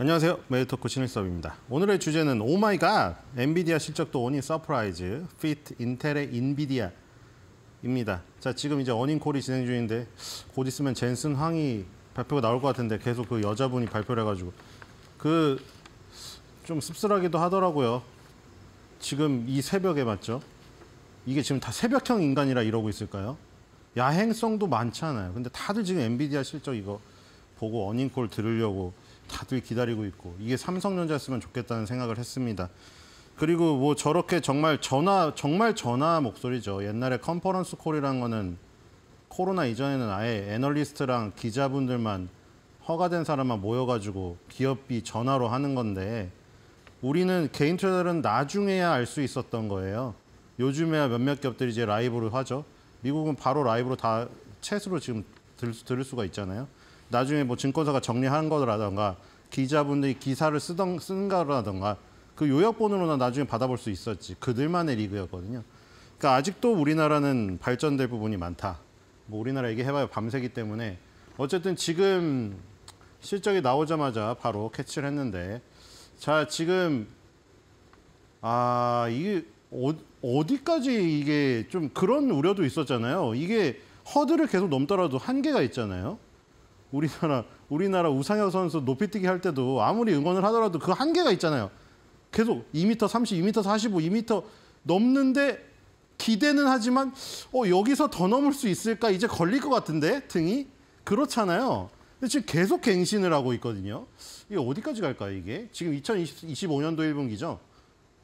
안녕하세요. 메이터크 신일섭입니다. 오늘의 주제는 Oh my god 엔비디아 실적 또 어닝 서프라이즈 feat 인텔의 인비디아입니다. 자 지금 이제 어닝콜이 진행 중인데 곧 있으면 젠슨 황이 발표가 나올 것 같은데 계속 그 여자분이 발표를 해가지고 그 좀 씁쓸하기도 하더라고요. 지금 이 새벽에 맞죠? 이게 지금 다 새벽형 인간이라 이러고 있을까요? 야행성도 많잖아요. 근데 다들 지금 엔비디아 실적 이거 보고 어닝콜 들으려고 다들 기다리고 있고 이게 삼성전자였으면 좋겠다는 생각을 했습니다. 그리고 뭐 저렇게 정말 전화 정말 전화 목소리죠. 옛날에 컨퍼런스 콜이라는 거는 코로나 이전에는 아예 애널리스트랑 기자분들만 허가된 사람만 모여가지고 기업이 전화로 하는 건데 우리는 개인 투자들은 나중에야 알 수 있었던 거예요. 요즘에야 몇몇 기업들이 이제 라이브로 하죠. 미국은 바로 라이브로 다 챗으로 지금 들, 들을 수가 있잖아요. 나중에 뭐 증권사가 정리한 거라던가 기자분들이 기사를 쓰던 쓴 거라던가 그 요약본으로나 나중에 받아볼 수 있었지. 그들만의 리그였거든요. 그러니까 아직도 우리나라는 발전될 부분이 많다. 뭐 우리나라 얘기해봐야 밤새기 때문에 어쨌든 지금 실적이 나오자마자 바로 캐치를 했는데 자 지금 아 이게 어, 어디까지 이게 좀 그런 우려도 있었잖아요. 이게 허들을 계속 넘더라도 한계가 있잖아요. 우리나라 우리나라 우상혁 선수 높이뛰기 할 때도 아무리 응원을 하더라도 그 한계가 있잖아요. 계속 2m 30, 2m 45, 2m 넘는데 기대는 하지만 어 여기서 더 넘을 수 있을까 이제 걸릴 것 같은데 등이 그렇잖아요. 근데 지금 계속 갱신을 하고 있거든요. 이게 어디까지 갈까요 이게? 지금 2025년도 1분기죠.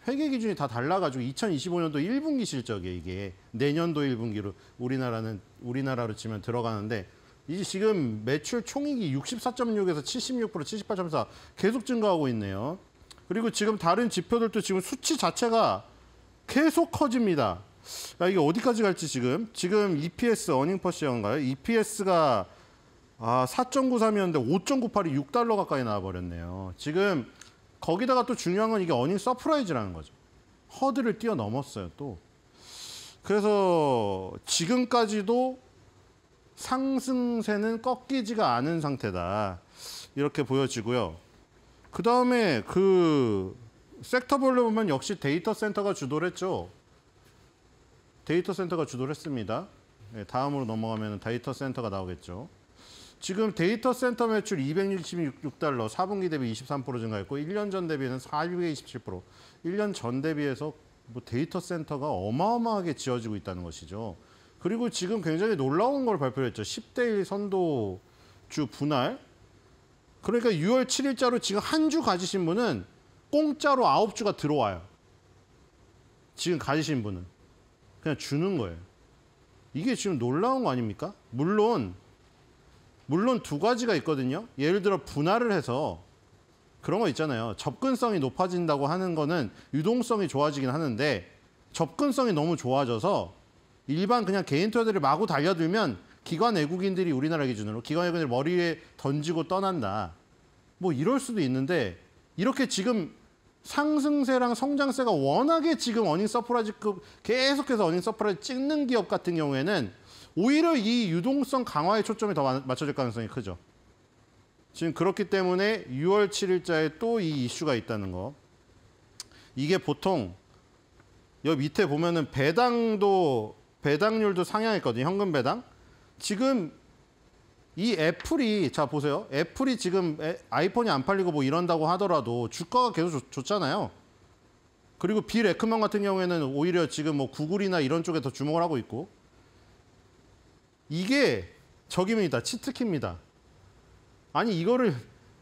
회계 기준이 다 달라가지고 2025년도 1분기 실적에 이게 내년도 1분기로 우리나라는 우리나라로 치면 들어가는데 이제 지금 매출 총익이 64.6에서 76% 78.4 계속 증가하고 있네요. 그리고 지금 다른 지표들도 지금 수치 자체가 계속 커집니다. 야, 이게 어디까지 갈지 지금 지금 EPS 어닝 퍼시어인가요? EPS가 아, 4.93이었는데 5.98이 6달러 가까이 나와버렸네요. 지금 거기다가 또 중요한 건 이게 어닝 서프라이즈라는 거죠. 허들을 뛰어넘었어요, 또. 그래서 지금까지도 상승세는 꺾이지가 않은 상태다. 이렇게 보여지고요. 그 다음에 그 섹터별로 보면 역시 데이터 센터가 주도를 했죠. 데이터 센터가 주도를 했습니다. 네, 다음으로 넘어가면 데이터 센터가 나오겠죠. 지금 데이터 센터 매출 266달러, 4분기 대비 23% 증가했고 1년 전 대비는 427%, 1년 전 대비해서 뭐 데이터 센터가 어마어마하게 지어지고 있다는 것이죠. 그리고 지금 굉장히 놀라운 걸 발표했죠. 10대 1 선도주 분할. 그러니까 6월 7일자로 지금 한 주 가지신 분은 공짜로 9주가 들어와요. 지금 가지신 분은. 그냥 주는 거예요. 이게 지금 놀라운 거 아닙니까? 물론 물론 두 가지가 있거든요. 예를 들어 분할을 해서 그런 거 있잖아요. 접근성이 높아진다고 하는 거는 유동성이 좋아지긴 하는데 접근성이 너무 좋아져서 일반 그냥 개인 투자들을 마구 달려들면 기관 외국인들이 우리나라 기준으로 기관 외국인들 머리에 던지고 떠난다. 뭐 이럴 수도 있는데 이렇게 지금 상승세랑 성장세가 워낙에 지금 어닝 서프라이즈급 계속해서 어닝 서프라이즈 찍는 기업 같은 경우에는 오히려 이 유동성 강화에 초점이 더 맞춰질 가능성이 크죠. 지금 그렇기 때문에 6월 7일자에 또 이 이슈가 있다는 거. 이게 보통 여기 밑에 보면은 배당도 배당률도 상향했거든요. 현금 배당. 지금 이 애플이 자 보세요. 애플이 지금 아이폰이 안 팔리고 뭐 이런다고 하더라도 주가가 계속 좋, 잖아요 그리고 빌 에크먼 같은 경우에는 오히려 지금 뭐 구글이나 이런 쪽에 더 주목을 하고 있고 이게 적입니다. 치트키입니다. 아니 이거를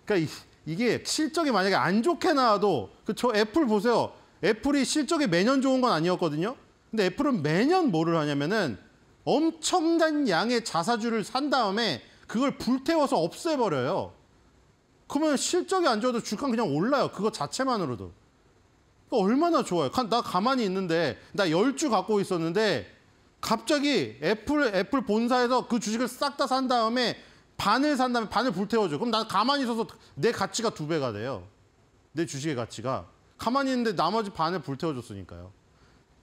그러니까 이, 게 실적이 만약에 안 좋게 나와도 그 저 애플 보세요. 애플이 실적이 매년 좋은 건 아니었거든요. 근데 애플은 매년 뭐를 하냐면은 엄청난 양의 자사주를 산 다음에 그걸 불태워서 없애버려요. 그러면 실적이 안 좋아도 주가 그냥 올라요. 그거 자체만으로도. 얼마나 좋아요. 나 가만히 있는데 나 열 주 갖고 있었는데 갑자기 애플 애플 본사에서 그 주식을 싹 다 산 다음에 반을 산 다음에 반을 불태워줘. 그럼 난 가만히 있어서 내 가치가 두 배가 돼요. 내 주식의 가치가. 가만히 있는데 나머지 반을 불태워줬으니까요.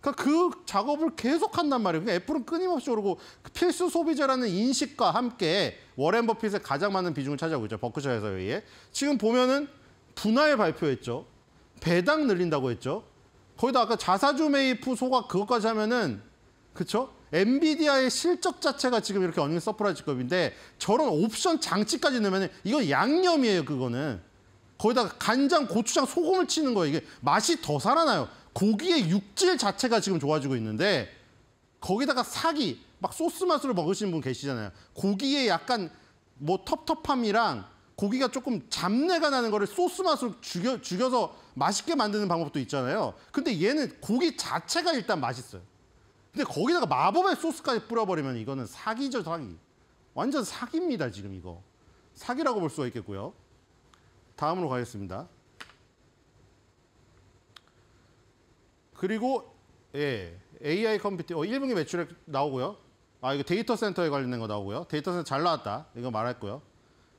그러니까 그 작업을 계속 한단 말이에요. 그러니까 애플은 끊임없이 오르고 그 필수 소비재라는 인식과 함께 워렌 버핏의 가장 많은 비중을 차지하고 있죠. 버크셔에서 의해. 지금 보면은 분할 발표했죠. 배당 늘린다고 했죠. 거기다 아까 자사주 후 소각 그것까지 하면은 그쵸? 엔비디아의 실적 자체가 지금 이렇게 어닝 서프라이즈급인데 저런 옵션 장치까지 넣으면 이건 양념이에요 그거는 거기다가 간장 고추장 소금을 치는 거예요 이게 맛이 더 살아나요 고기의 육질 자체가 지금 좋아지고 있는데 거기다가 사기 막 소스 맛으로 먹으시는 분 계시잖아요 고기에 약간 뭐 텁텁함이랑 고기가 조금 잡내가 나는 거를 소스 맛으로 죽여, 죽여서 맛있게 만드는 방법도 있잖아요 근데 얘는 고기 자체가 일단 맛있어요 근데 거기다가 마법의 소스까지 뿌려버리면 이거는 사기죠, 사기. 완전 사기입니다, 지금 이거. 사기라고 볼 수가 있겠고요. 다음으로 가겠습니다. 그리고 예, AI 컴퓨팅, 어, 1분기 매출액 나오고요. 아, 이거 데이터 센터에 관련된 거 나오고요. 데이터 센터 잘 나왔다. 이거 말했고요.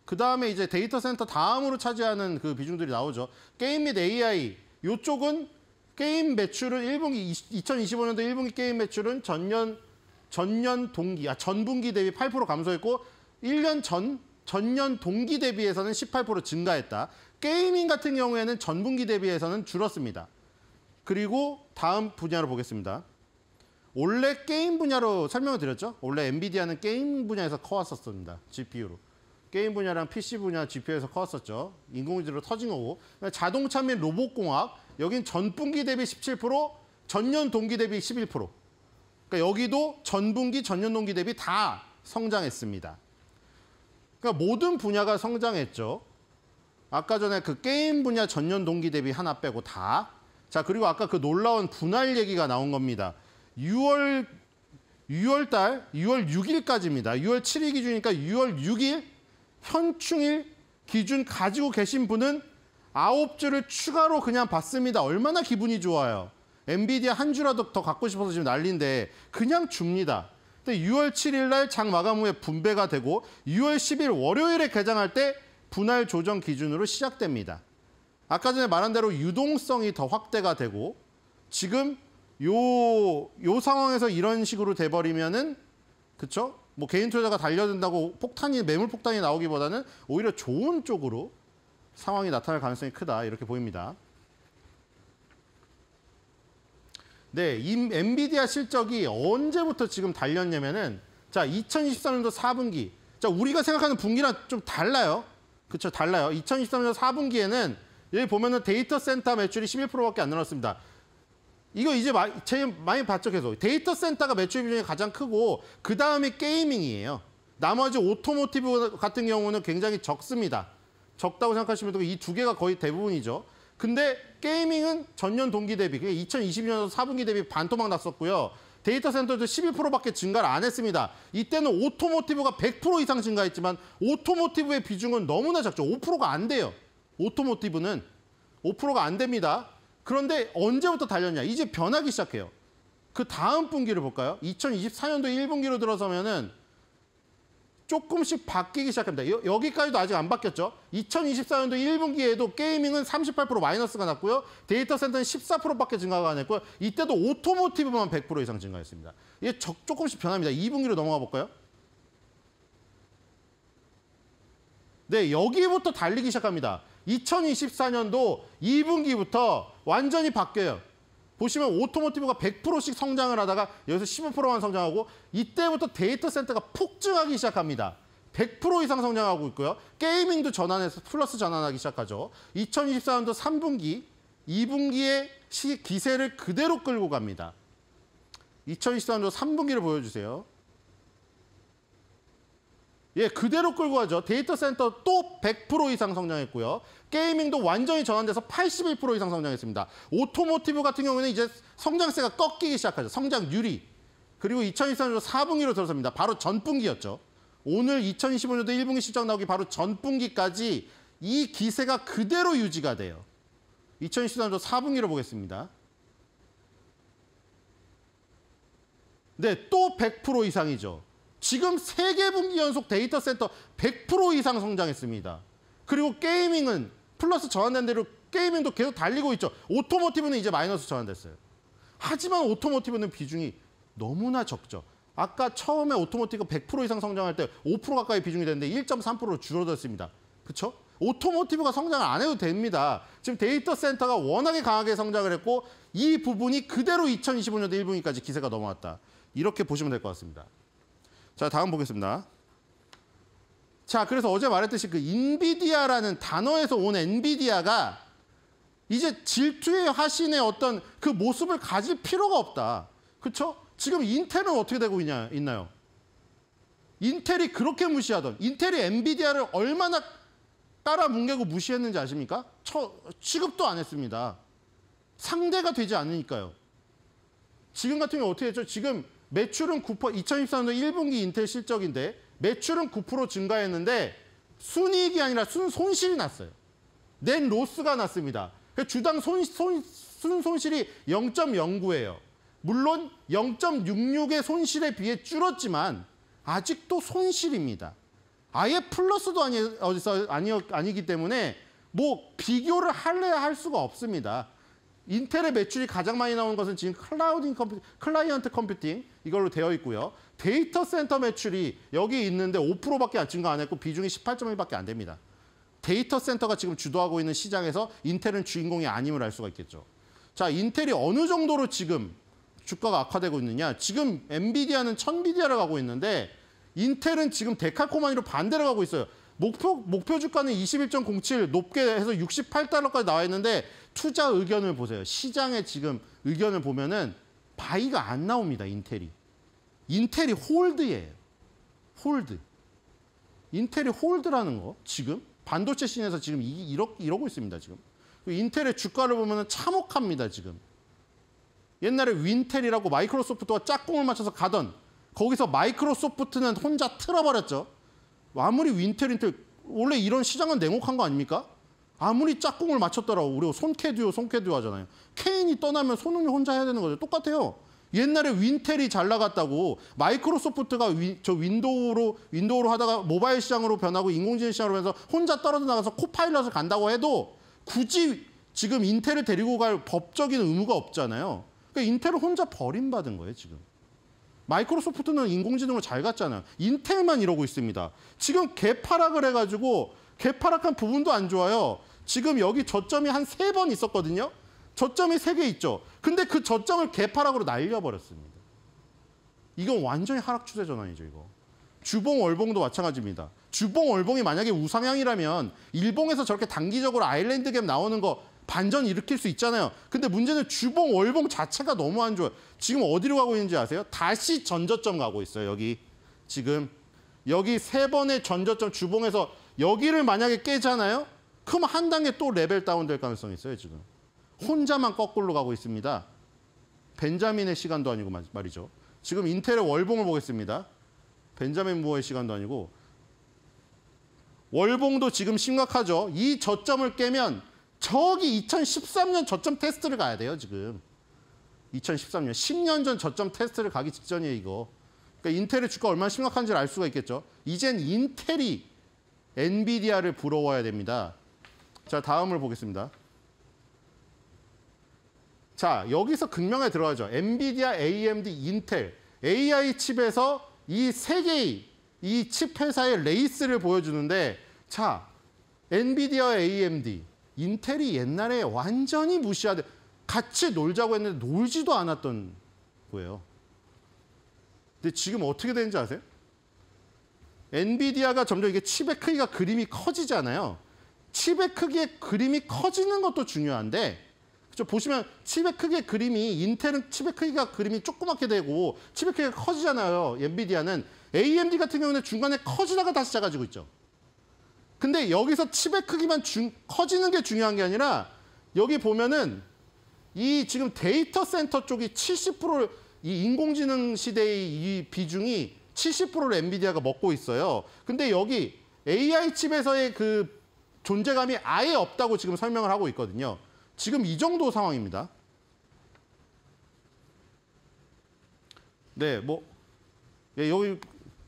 그 다음에 이제 데이터 센터 다음으로 차지하는 그 비중들이 나오죠. 게임 및 AI. 요쪽은 게임 매출은 1분기 2025년도 1분기 게임 매출은 전년 전년 동기 아 전분기 대비 8% 감소했고 1년 전 전년 동기 대비해서는 18% 증가했다. 게이밍 같은 경우에는 전분기 대비해서는 줄었습니다. 그리고 다음 분야로 보겠습니다. 원래 게임 분야로 설명을 드렸죠. 원래 엔비디아는 게임 분야에서 커왔었습니다. GPU로. 게임 분야랑 PC 분야 GPU에서 커왔었죠. 인공지능으로 터진 거고. 자동차 및 로봇공학 여긴 전분기 대비 17%, 전년 동기 대비 11%. 그러니까 여기도 전분기, 전년 동기 대비 다 성장했습니다. 그러니까 모든 분야가 성장했죠. 아까 전에 그 게임 분야 전년 동기 대비 하나 빼고 다. 자, 그리고 아까 그 놀라운 분할 얘기가 나온 겁니다. 6월 6월 달 6월 6일까지입니다. 6월 7일 기준이니까 6월 6일 현충일 기준 가지고 계신 분은 아홉 주를 추가로 그냥 받습니다. 얼마나 기분이 좋아요. 엔비디아 한 주라도 더 갖고 싶어서 지금 난리인데 그냥 줍니다. 근데 6월 7일 날 장 마감 후에 분배가 되고 6월 10일 월요일에 개장할 때 분할 조정 기준으로 시작됩니다. 아까 전에 말한 대로 유동성이 더 확대가 되고 지금 요, 요 상황에서 이런 식으로 돼버리면은 그쵸? 뭐 개인 투자가 달려든다고 폭탄이 매물 폭탄이 나오기보다는 오히려 좋은 쪽으로 상황이 나타날 가능성이 크다 이렇게 보입니다. 네, 이 엔비디아 실적이 언제부터 지금 달렸냐면은 자 2023년도 4분기 자 우리가 생각하는 분기랑 좀 달라요. 그렇죠, 달라요. 2023년 4분기에는 여기 보면은 데이터 센터 매출이 11%밖에 안 늘었습니다. 이거 이제 제일 많이 봤죠 계속. 데이터 센터가 매출 비중이 가장 크고 그 다음에 게이밍이에요. 나머지 automotive 같은 경우는 굉장히 적습니다. 적다고 생각하시면 되고 이 두 개가 거의 대부분이죠. 근데 gaming은 전년 동기 대비, 2020년 4분기 대비 반토막 났었고요. 데이터 센터도 11%밖에 증가를 안 했습니다. 이때는 automotive가 100% 이상 증가했지만 automotive의 비중은 너무나 작죠. 5%가 안 돼요. automotive는 5%가 안 됩니다. 그런데 언제부터 달렸냐? 이제 변하기 시작해요. 그 다음 분기를 볼까요? 2024년도 1분기로 들어서면은 조금씩 바뀌기 시작합니다. 여, 기까지도 아직 안 바뀌었죠. 2024년도 1분기에도 gaming은 38% 마이너스가 났고요. 데이터 센터는 14%밖에 증가가 안 했고요. 이때도 automotive만 100% 이상 증가했습니다. 이게 조금씩 변합니다. 2분기로 넘어가 볼까요? 네, 여기부터 달리기 시작합니다. 2024년도 2분기부터 완전히 바뀌어요. 보시면 automotive가 100%씩 성장을 하다가 여기서 15%만 성장하고 이때부터 데이터 센터가 폭증하기 시작합니다. 100% 이상 성장하고 있고요. gaming도 전환해서 플러스 전환하기 시작하죠. 2024년도 3분기, 2분기의 시 기세를 그대로 끌고 갑니다. 2024년도 3분기를 보여주세요. 예, 그대로 끌고 가죠. 데이터 센터 또 100% 이상 성장했고요. gaming도 완전히 전환돼서 81% 이상 성장했습니다. automotive 같은 경우는 이제 성장세가 꺾이기 시작하죠. 성장률이. 그리고 2023년도 4분기로 들어섭니다. 바로 전분기였죠. 오늘 2025년도 1분기 실적 나오기 바로 전분기까지 이 기세가 그대로 유지가 돼요. 2024년도 4분기로 보겠습니다. 네, 또 100% 이상이죠. 지금 세개 분기 연속 데이터 센터 100% 이상 성장했습니다. 그리고 gaming은 플러스 전환된 대로 gaming도 계속 달리고 있죠. automotive는 이제 마이너스 전환됐어요. 하지만 automotive는 비중이 너무나 적죠. 아까 처음에 automotive가 100% 이상 성장할 때 5% 가까이 비중이 됐는데 1.3%로 줄어들었습니다. 그렇죠? automotive가 성장을 안 해도 됩니다. 지금 데이터 센터가 워낙에 강하게 성장을 했고 이 부분이 그대로 2025년도 1분기까지 기세가 넘어왔다. 이렇게 보시면 될 것 같습니다. 자, 다음 보겠습니다. 자, 그래서 어제 말했듯이 그 인비디아라는 단어에서 온 엔비디아가 이제 질투의 화신의 어떤 그 모습을 가질 필요가 없다. 그렇죠? 지금 인텔은 어떻게 되고 있냐, 있나요? 인텔이 그렇게 무시하던 인텔이 엔비디아를 얼마나 따라 뭉개고 무시했는지 아십니까? 처, 취급도 안 했습니다. 상대가 되지 않으니까요. 지금 같은 경우 어떻게 했죠? 지금 매출은 9% 2023년 1분기 인텔 실적인데 매출은 9% 증가했는데 순이익이 아니라 순 손실이 났어요. 낸 로스가 났습니다. 주당 손, 손, 순 손실이 0.09예요. 물론 0.66의 손실에 비해 줄었지만 아직도 손실입니다. 아예 플러스도 아니, 어디서 아니, 아니기 때문에 뭐 비교를 할래야 할 수가 없습니다. 인텔의 매출이 가장 많이 나오는 것은 지금 clouding compu, client computing 이걸로 되어 있고요. 데이터 센터 매출이 여기 있는데 5%밖에 안 증가 안 했고 비중이 18.1밖에 안 됩니다. 데이터 센터가 지금 주도하고 있는 시장에서 인텔은 주인공이 아님을 알 수가 있겠죠. 자, 인텔이 어느 정도로 지금 주가가 악화되고 있느냐. 지금 엔비디아는 천비디아를 가고 있는데 인텔은 지금 데칼코마니로 반대로 가고 있어요. 목표, 목표 주가는 21.07 높게 해서 68달러까지 나와 있는데 투자 의견을 보세요. 시장의 지금 의견을 보면은 buy가 안 나옵니다. 인텔이. 인텔이 hold예요. hold. 인텔이 hold라는 거 지금 반도체 scene에서 지금 이, 이러, 이러고 있습니다. 지금. 인텔의 주가를 보면 참혹합니다. 지금. 옛날에 윈텔이라고 마이크로소프트와 짝꿍을 맞춰서 가던 거기서 마이크로소프트는 혼자 틀어버렸죠. 아무리 윈텔, 인텔 원래 이런 시장은 냉혹한 거 아닙니까? 아무리 짝꿍을 맞췄더라도 우리 손케듀오, 손케듀오 하잖아요. 케인이 떠나면 손흥민이 혼자 해야 되는 거죠. 똑같아요. 옛날에 윈텔이 잘 나갔다고 마이크로소프트가 위, 저 윈도우로 윈도우로 하다가 모바일 시장으로 변하고 인공지능 시장으로 변해서 혼자 떨어져 나가서 코파일럿을 간다고 해도 굳이 지금 인텔을 데리고 갈 법적인 의무가 없잖아요. 그러니까 인텔을 혼자 버림받은 거예요, 지금. 마이크로소프트는 인공지능을 잘 갔잖아요. 인텔만 이러고 있습니다. 지금 개파락을 해가지고 개파락한 부분도 안 좋아요. 지금 여기 저점이 한 세 번 있었거든요. 저점이 세 개 있죠. 근데 그 저점을 개파락으로 날려버렸습니다. 이건 완전히 하락 추세 전환이죠, 이거. 주봉 월봉도 마찬가지입니다. 주봉 월봉이 만약에 우상향이라면 일봉에서 저렇게 단기적으로 아일랜드 갭 나오는 거 반전 일으킬 수 있잖아요. 근데 문제는 주봉, 월봉 자체가 너무 안 좋아요. 지금 어디로 가고 있는지 아세요? 다시 전저점 가고 있어요. 여기 지금 여기 세 번의 전저점 주봉에서 여기를 만약에 깨잖아요. 그럼 한 단계 또 레벨 다운될 가능성이 있어요. 지금 혼자만 거꾸로 가고 있습니다. 벤자민의 시간도 아니고 말이죠. 지금 인텔의 월봉을 보겠습니다. 벤자민 무어의 시간도 아니고 월봉도 지금 심각하죠. 이 저점을 깨면 저기 2013년 저점 테스트를 가야 돼요, 지금. 2013년. 10년 전 저점 테스트를 가기 직전이에요, 이거. 그러니까 인텔의 주가 얼마나 심각한지를 알 수가 있겠죠. 이젠 인텔이 엔비디아를 부러워야 됩니다. 자, 다음을 보겠습니다. 자, 여기서 극명히 드러나죠. 엔비디아, AMD, 인텔. AI 칩에서 이 세 개의 이 칩 회사의 레이스를 보여주는데 자, 엔비디아, AMD, 인텔이 옛날에 완전히 무시하듯 같이 놀자고 했는데 놀지도 않았던 거예요. 근데 지금 어떻게 되는지 아세요? 엔비디아가 점점 이게 칩의 크기가 그림이 커지잖아요. 칩의 크기의 그림이 커지는 것도 중요한데? 보시면 칩의 크기의 그림이 인텔은 칩의 크기가 그림이 조그맣게 되고 칩의 크기가 커지잖아요. 엔비디아는 AMD 같은 경우는 중간에 커지다가 다시 작아지고 있죠. 근데 여기서 칩의 크기만 중, 커지는 게 중요한 게 아니라 여기 보면은 이 지금 데이터 센터 쪽이 70%를 이 인공지능 시대의 이 비중이 70%를 엔비디아가 먹고 있어요. 근데 여기 AI 칩에서의 그 존재감이 아예 없다고 지금 설명을 하고 있거든요. 지금 이 정도 상황입니다. 네, 뭐 예, 여기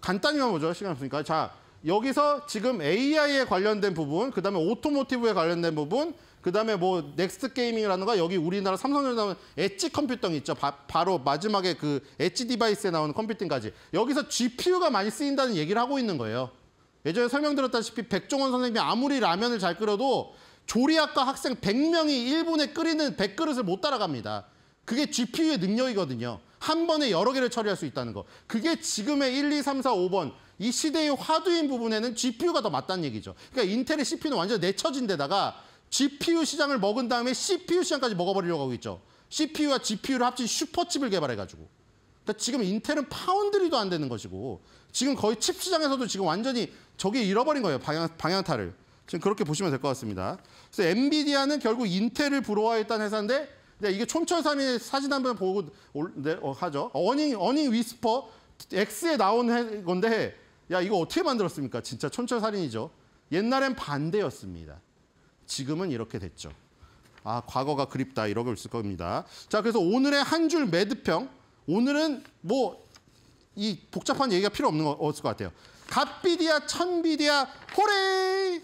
간단히만 보죠. 시간 없으니까. 자, 여기서 지금 AI에 관련된 부분, 그 다음에 automotive에 관련된 부분, 그 다음에 뭐 next gaming이라든가 여기 우리나라 삼성전자 edge computing 있죠. 바, 로 마지막에 그 edge device에 나오는 computing까지. 여기서 GPU가 많이 쓰인다는 얘기를 하고 있는 거예요. 예전에 설명드렸다시피 백종원 선생님이 아무리 라면을 잘 끓여도 조리학과 학생 100명이 1분에 끓이는 100그릇을 못 따라갑니다. 그게 GPU의 능력이거든요. 한 번에 여러 개를 처리할 수 있다는 거. 그게 지금의 1, 2, 3, 4, 5번 이 시대의 화두인 부분에는 GPU가 더 맞다는 얘기죠. 그러니까 인텔의 CPU는 완전 내쳐진 데다가 GPU 시장을 먹은 다음에 CPU 시장까지 먹어버리려고 하고 있죠. CPU와 GPU를 합친 슈퍼칩을 개발해가지고. 그러니까 지금 인텔은 파운드리도 안 되는 것이고 지금 거의 칩 시장에서도 지금 완전히 저기 잃어버린 거예요. 방향, 방향타를. 지금 그렇게 보시면 될 것 같습니다. 그래서 엔비디아는 결국 인텔을 부러워했던 회사인데 네, 이게 촌철살인의 사진 한번 보고 올, 네, 어, 하죠. earning earning whisper X에 나온 해- 건데 야 이거 어떻게 만들었습니까? 진짜 촌철살인이죠. 옛날엔 반대였습니다. 지금은 이렇게 됐죠. 아 과거가 그립다 이러고 있을 겁니다. 자 그래서 오늘의 한 줄 매드평 오늘은 뭐 이 복잡한 얘기가 필요 없는 거 없을 것 같아요. 갓비디아 천비디아 호레이